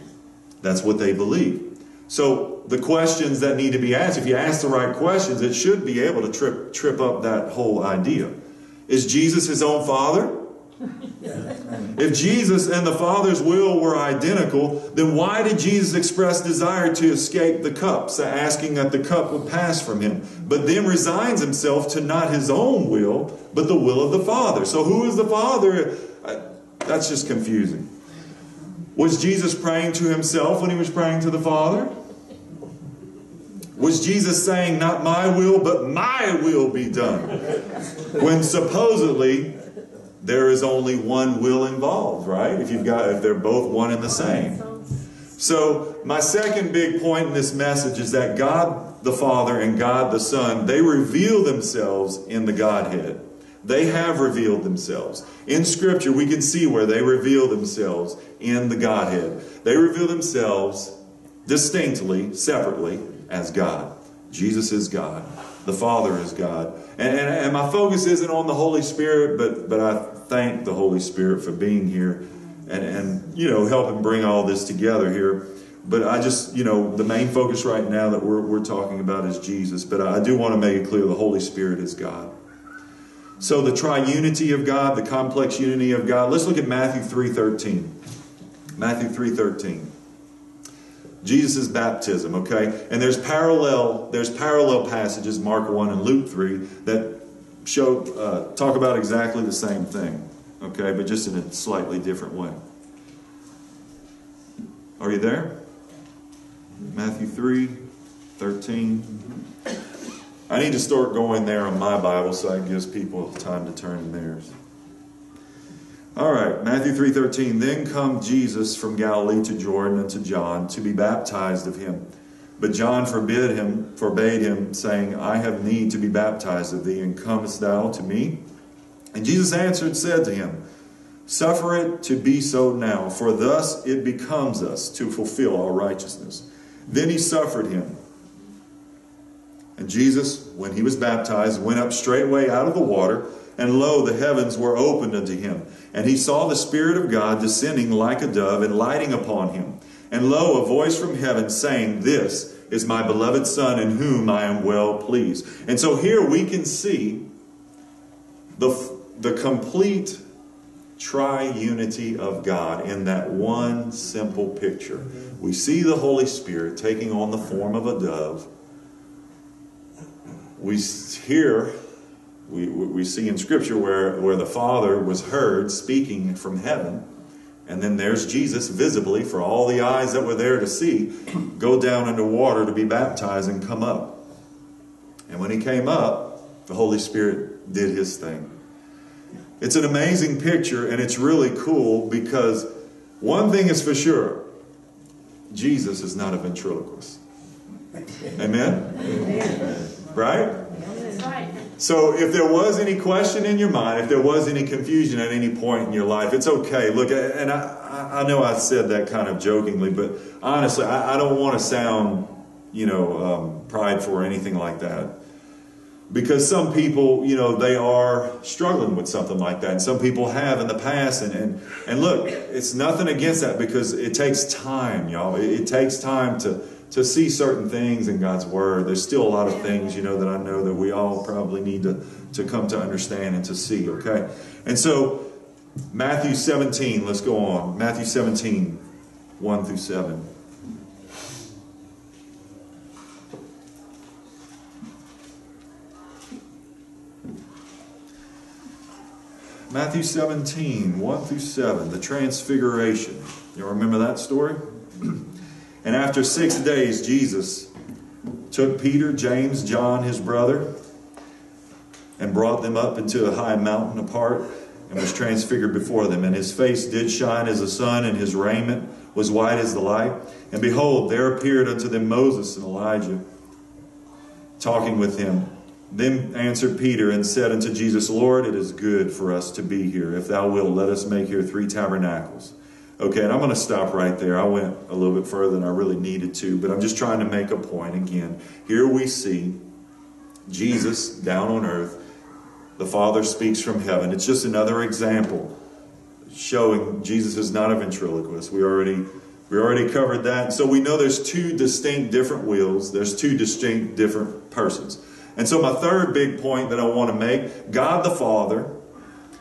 That's what they believe. So the questions that need to be asked, if you ask the right questions, it should be able to trip trip up that whole idea. Is Jesus his own father? If Jesus and the Father's will were identical, then why did Jesus express desire to escape the cups, asking that the cup would pass from him, but then resigns himself to not his own will, but the will of the Father? So who is the Father? That's just confusing. Was Jesus praying to himself when he was praying to the Father? Was Jesus saying, Not my will, but my will be done? When supposedly there is only one will involved, right? If you've got if they're both one and the same. So, my second big point in this message is that God the Father and God the Son, they reveal themselves in the Godhead. They have revealed themselves. In Scripture, we can see where they reveal themselves in the Godhead. They reveal themselves distinctly, separately, as God. Jesus is God. The Father is God. And, and, and, my focus isn't on the Holy Spirit, but, but I thank the Holy Spirit for being here and, and, you know, helping bring all this together here. But I just, you know, the main focus right now that we're, we're talking about is Jesus. But I do want to make it clear the Holy Spirit is God. So the triunity of God, the complex unity of God. Let's look at Matthew 3.13. Matthew 3.13. Jesus' baptism, okay? And there's parallel, there's parallel passages, Mark 1 and Luke 3, that show uh, talk about exactly the same thing, okay, but just in a slightly different way. Are you there? Matthew 3, 13. I need to start going there on my Bible so it gives people time to turn in theirs. All right, Matthew 3:13. Then come Jesus from Galilee to Jordan unto John to be baptized of him. But John forbid him, forbade him, saying, I have need to be baptized of thee, and comest thou to me? And Jesus answered, said to him, Suffer it to be so now, for thus it becomes us to fulfill all righteousness. Then he suffered him. And Jesus, when he was baptized, went up straightway out of the water, and lo, the heavens were opened unto him. And he saw the Spirit of God descending like a dove and lighting upon him. And lo, a voice from heaven saying, This is my beloved Son in whom I am well pleased. And so here we can see the, the complete triunity of God in that one simple picture. We see the Holy Spirit taking on the form of a dove. We hear we, we see in Scripture where, where the Father was heard speaking from heaven, and then there's Jesus visibly for all the eyes that were there to see go down into water to be baptized and come up. And when he came up, the Holy Spirit did his thing. It's an amazing picture, and it's really cool because one thing is for sure Jesus is not a ventriloquist. Amen? Amen. Right? That's right. So if there was any question in your mind, if there was any confusion at any point in your life, it's okay. Look, and I, I know I said that kind of jokingly, but honestly, I, I don't want to sound, you know, um, prideful or anything like that. Because some people, you know, they are struggling with something like that. And some people have in the past. And, and, and look, it's nothing against that because it takes time, y'all. It, it takes time to, to see certain things in God's Word. There's still a lot of things, you know, that I know that we all probably need to, to come to understand and to see, okay? And so, Matthew 17, let's go on. Matthew 17, 1 through 7. Matthew 17, 1 through 7, the Transfiguration. You remember that story? And after six days, Jesus took Peter, James, John, his brother, and brought them up into a high mountain apart and was transfigured before them. And his face did shine as the sun, and his raiment was white as the light. And behold, there appeared unto them Moses and Elijah, talking with him. Then answered Peter and said unto Jesus, Lord, it is good for us to be here. If thou wilt, let us make here three tabernacles. Okay, and I'm going to stop right there. I went a little bit further than I really needed to, but I'm just trying to make a point again. Here we see Jesus down on earth. The Father speaks from heaven. It's just another example showing Jesus is not a ventriloquist. We already we already covered that. So we know there's two distinct different wills. There's two distinct different persons. And so my third big point that I want to make, God the Father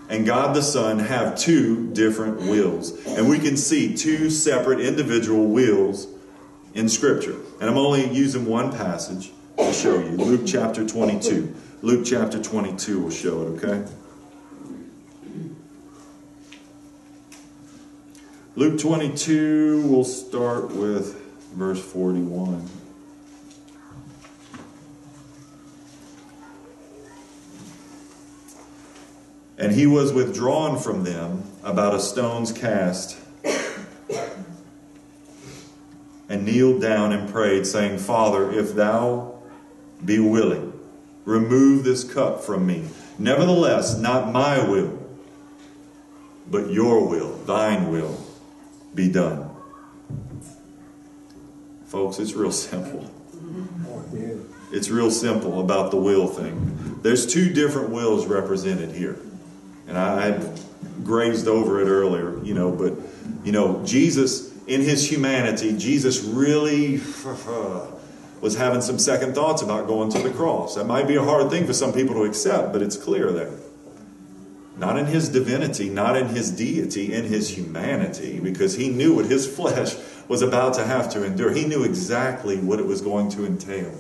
and God the Son have two different wills. And we can see two separate individual wills in Scripture. And I'm only using one passage to show you. Luke chapter 22. Luke chapter 22 will show it, okay? Luke 22, we'll start with verse 41. And he was withdrawn from them about a stone's cast and kneeled down and prayed, saying, Father, if thou be willing, remove this cup from me. Nevertheless, not my will, but your will, thine will be done. Folks, it's real simple. It's real simple about the will thing. There's two different wills represented here. And I, I grazed over it earlier, you know, but, you know, Jesus, in his humanity, Jesus really was having some second thoughts about going to the cross. That might be a hard thing for some people to accept, but it's clear there. Not in his divinity, not in his deity, in his humanity, because he knew what his flesh was about to have to endure. He knew exactly what it was going to entail.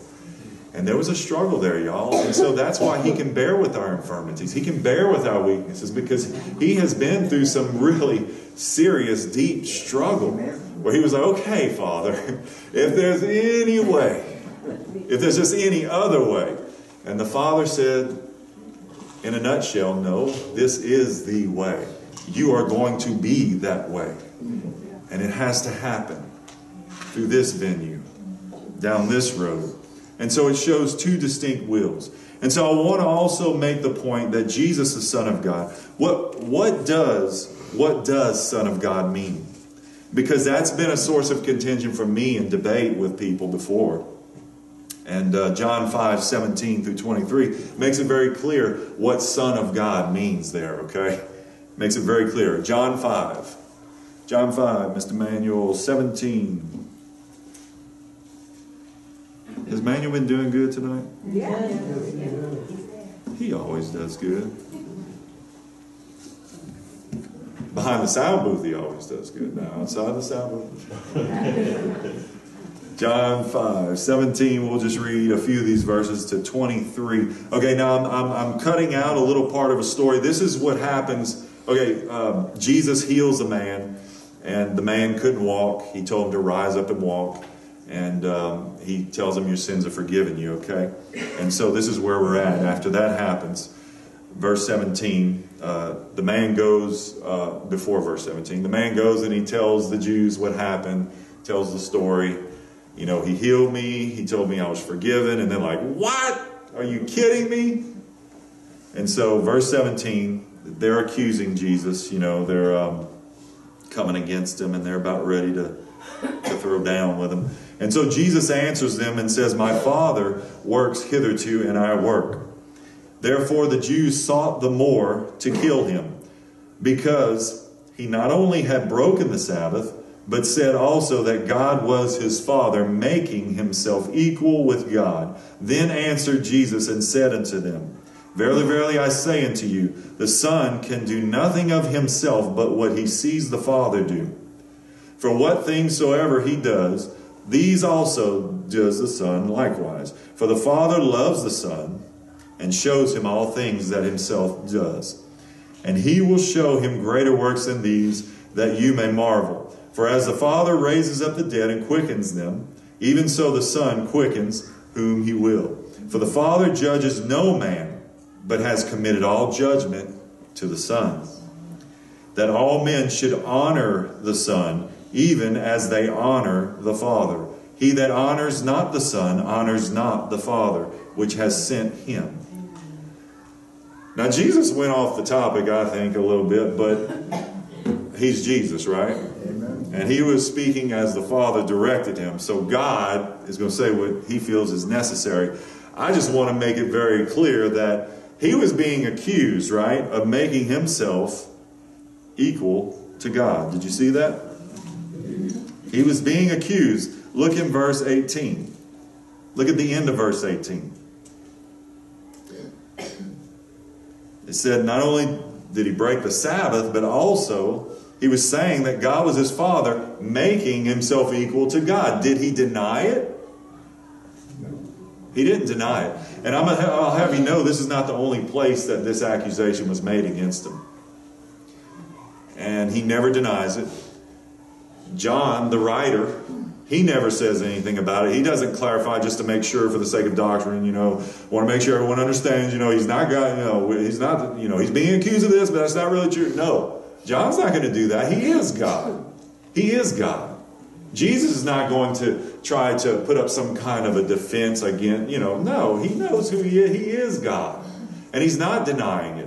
And there was a struggle there, y'all. And so that's why he can bear with our infirmities. He can bear with our weaknesses because he has been through some really serious, deep struggle where he was like, okay, Father, if there's any way, if there's just any other way. And the Father said, in a nutshell, no, this is the way. You are going to be that way. And it has to happen through this venue, down this road. And so it shows two distinct wills. And so I want to also make the point that Jesus is Son of God. What, what does what does Son of God mean? Because that's been a source of contention for me and debate with people before. And uh, John 5, 17 through 23 makes it very clear what Son of God means there, okay? Makes it very clear. John 5. John 5, Mr. Manuel, 17 has Manuel been doing good tonight? Yeah. He always does good. Behind the sound booth, he always does good. Now, outside the sound booth. John 5, 17, we'll just read a few of these verses to 23. Okay, now I'm, I'm, I'm cutting out a little part of a story. This is what happens. Okay, um, Jesus heals a man, and the man couldn't walk. He told him to rise up and walk and um, he tells him your sins are forgiven you okay? And so this is where we're at. After that happens verse 17 uh, the man goes uh, before verse 17 the man goes and he tells the jews what happened tells the story. You know he healed me he told me i was forgiven and they're like what? Are you kidding me? And so verse 17 they're accusing jesus you know they're um, coming against him and they're about ready to to throw down with him and so Jesus answers them and says, My Father works hitherto, and I work. Therefore the Jews sought the more to kill him, because he not only had broken the Sabbath, but said also that God was his Father, making himself equal with God. Then answered Jesus and said unto them, Verily, verily, I say unto you, the Son can do nothing of himself but what he sees the Father do. For what things soever he does, these also does the Son likewise. For the Father loves the Son and shows him all things that himself does. And he will show him greater works than these, that you may marvel. For as the Father raises up the dead and quickens them, even so the Son quickens whom he will. For the Father judges no man, but has committed all judgment to the Son, that all men should honor the Son even as they honor the Father. He that honors not the Son honors not the Father which has sent him. Now, Jesus went off the topic, I think, a little bit, but he's Jesus, right? Amen. And he was speaking as the Father directed him. So God is going to say what he feels is necessary. I just want to make it very clear that he was being accused, right, of making himself equal to God. Did you see that? He was being accused. Look in verse 18. Look at the end of verse 18. It said not only did he break the Sabbath, but also he was saying that God was his father, making himself equal to God. Did he deny it? He didn't deny it. And I'm I'll have you know this is not the only place that this accusation was made against him. And he never denies it. John, the writer, he never says anything about it. He doesn't clarify just to make sure for the sake of doctrine, you know, want to make sure everyone understands, you know, he's not got, you know, he's not, you know, he's being accused of this, but that's not really true. No, John's not going to do that. He is God. He is God. Jesus is not going to try to put up some kind of a defense again, you know, no, he knows who he is. He is God. And he's not denying it.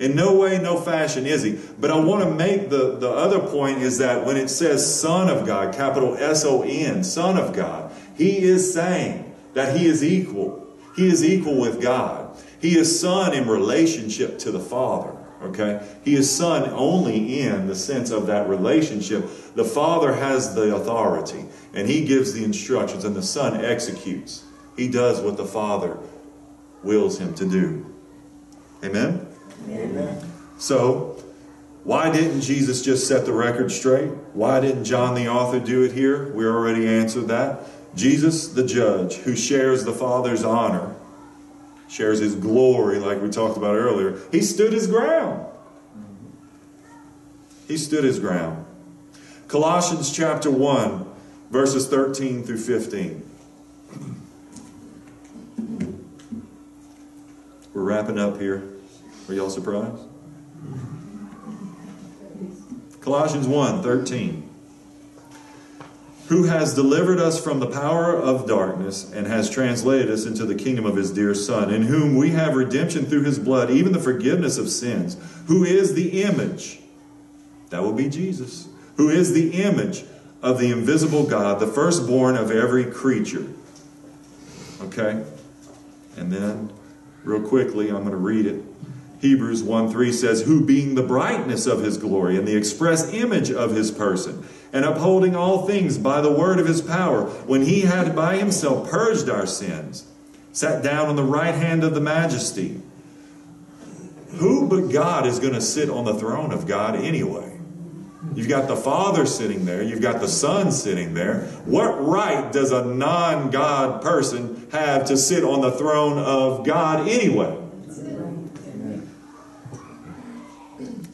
In no way, no fashion is he. But I want to make the, the other point is that when it says Son of God, capital S O N, Son of God, he is saying that he is equal. He is equal with God. He is Son in relationship to the Father. Okay? He is Son only in the sense of that relationship. The Father has the authority, and He gives the instructions, and the Son executes. He does what the Father wills Him to do. Amen? Amen. So, why didn't Jesus just set the record straight? Why didn't John the author do it here? We already answered that. Jesus, the judge, who shares the Father's honor, shares his glory, like we talked about earlier, he stood his ground. He stood his ground. Colossians chapter 1, verses 13 through 15. We're wrapping up here. Are y'all surprised? Colossians 1 13. Who has delivered us from the power of darkness and has translated us into the kingdom of his dear Son, in whom we have redemption through his blood, even the forgiveness of sins, who is the image, that will be Jesus, who is the image of the invisible God, the firstborn of every creature. Okay? And then, real quickly, I'm going to read it. Hebrews 1 3 says, Who being the brightness of his glory and the express image of his person, and upholding all things by the word of his power, when he had by himself purged our sins, sat down on the right hand of the majesty. Who but God is going to sit on the throne of God anyway? You've got the Father sitting there, you've got the Son sitting there. What right does a non God person have to sit on the throne of God anyway?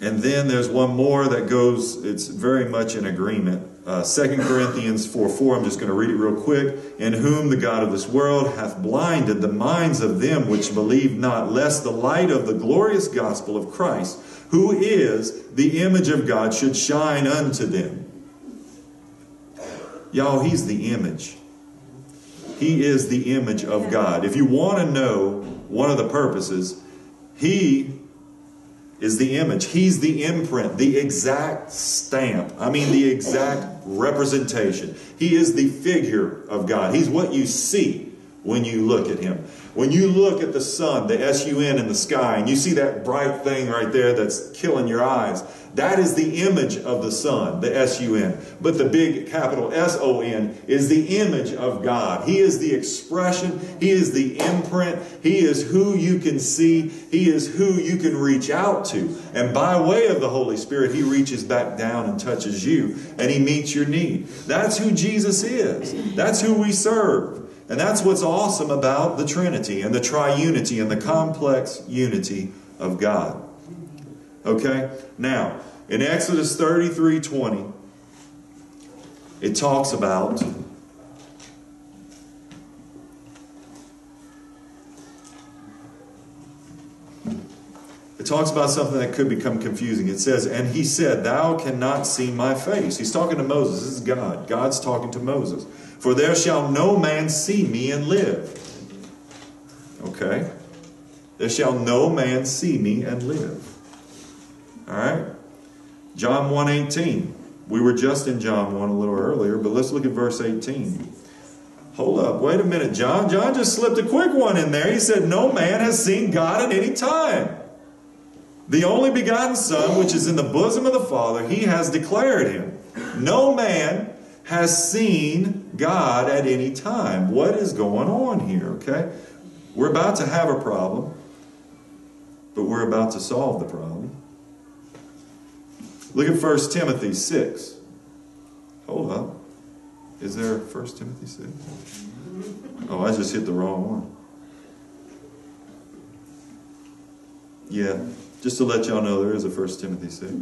And then there's one more that goes, it's very much in agreement. Uh, 2 Corinthians 4 4, I'm just going to read it real quick. In whom the God of this world hath blinded the minds of them which believe not, lest the light of the glorious gospel of Christ, who is the image of God, should shine unto them. Y'all, He's the image. He is the image of God. If you want to know one of the purposes, He is the image. He's the imprint, the exact stamp. I mean, the exact representation. He is the figure of God. He's what you see when you look at Him. When you look at the sun, the S U N in the sky, and you see that bright thing right there that's killing your eyes, that is the image of the sun, the S U N. But the big capital S O N is the image of God. He is the expression, He is the imprint, He is who you can see, He is who you can reach out to. And by way of the Holy Spirit, He reaches back down and touches you, and He meets your need. That's who Jesus is, that's who we serve. And that's what's awesome about the Trinity and the triunity and the complex unity of God. Okay? Now, in Exodus 33 20, it talks about it talks about something that could become confusing. It says, And he said, Thou cannot see my face. He's talking to Moses. This is God. God's talking to Moses. For there shall no man see me and live. Okay? There shall no man see me and live. All right? John 1:18. We were just in John 1 a little earlier, but let's look at verse 18. Hold up, wait a minute, John. John just slipped a quick one in there. He said, No man has seen God at any time. The only begotten Son, which is in the bosom of the Father, he has declared him. No man has seen God at any time. What is going on here, okay? We're about to have a problem, but we're about to solve the problem. Look at 1 Timothy 6. Hold up. Is there 1 Timothy 6? Oh, I just hit the wrong one. Yeah, just to let y'all know, there is a 1 Timothy 6.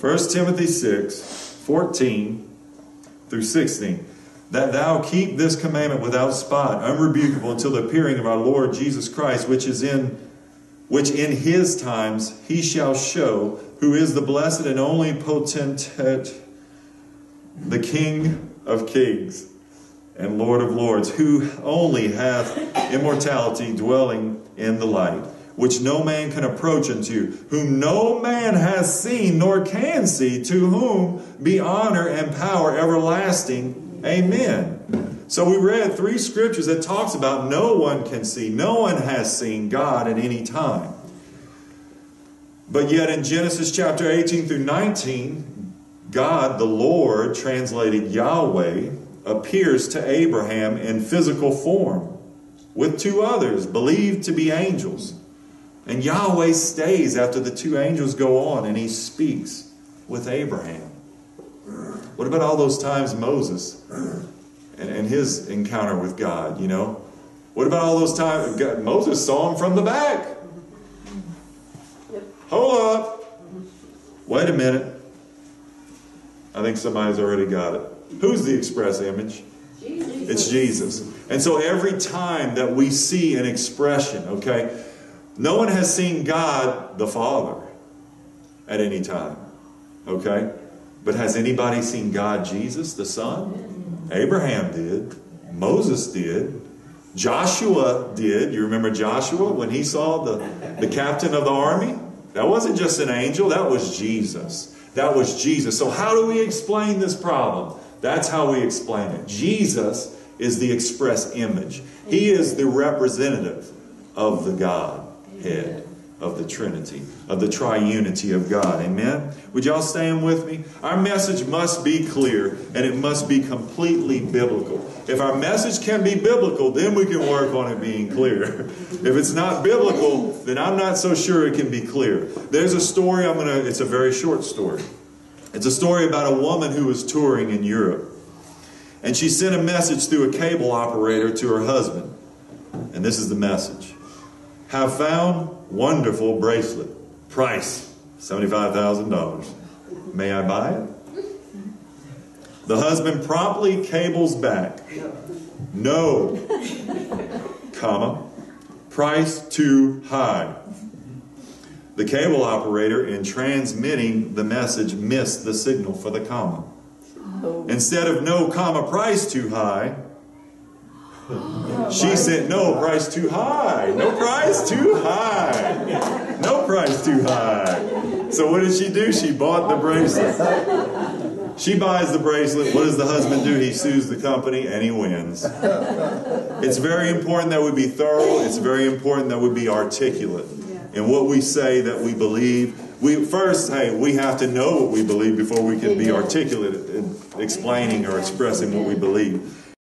1 Timothy 6, 14 through 16. That thou keep this commandment without spot, unrebukable, until the appearing of our Lord Jesus Christ, which is in which in his times he shall show who is the blessed and only potentate, the King of kings and Lord of lords, who only hath immortality dwelling in the light, which no man can approach unto, whom no man has seen nor can see, to whom be honor and power everlasting. Amen. So we read three scriptures that talks about no one can see, no one has seen God at any time. But yet in Genesis chapter 18 through 19, God, the Lord, translated Yahweh, appears to Abraham in physical form with two others believed to be angels. And Yahweh stays after the two angels go on and he speaks with Abraham. What about all those times Moses and, and his encounter with God, you know? What about all those times God, Moses saw him from the back? Hold up. Wait a minute. I think somebody's already got it. Who's the express image? Jesus. It's Jesus. And so every time that we see an expression, okay, no one has seen God the Father at any time, okay? But has anybody seen God Jesus the Son? Abraham did. Moses did. Joshua did. You remember Joshua when he saw the, the captain of the army? That wasn't just an angel, that was Jesus. That was Jesus. So, how do we explain this problem? That's how we explain it. Jesus is the express image, He is the representative of the Godhead, of the Trinity, of the triunity of God. Amen? Would y'all stand with me? Our message must be clear and it must be completely biblical. If our message can be biblical, then we can work on it being clear. if it's not biblical, then I'm not so sure it can be clear. There's a story I'm going to, it's a very short story. It's a story about a woman who was touring in Europe. And she sent a message through a cable operator to her husband. And this is the message Have found wonderful bracelet. Price $75,000. May I buy it? The husband promptly cables back. No, comma, price too high. The cable operator, in transmitting the message, missed the signal for the comma. Oh. Instead of no comma price too high, she said, no price too high. No price too high. No price too high. So what did she do? She bought the bracelet. She buys the bracelet. What does the husband do? He sues the company and he wins. It's very important that we be thorough. It's very important that we be articulate in what we say that we believe. We first, hey, we have to know what we believe before we can be articulate in explaining or expressing what we believe.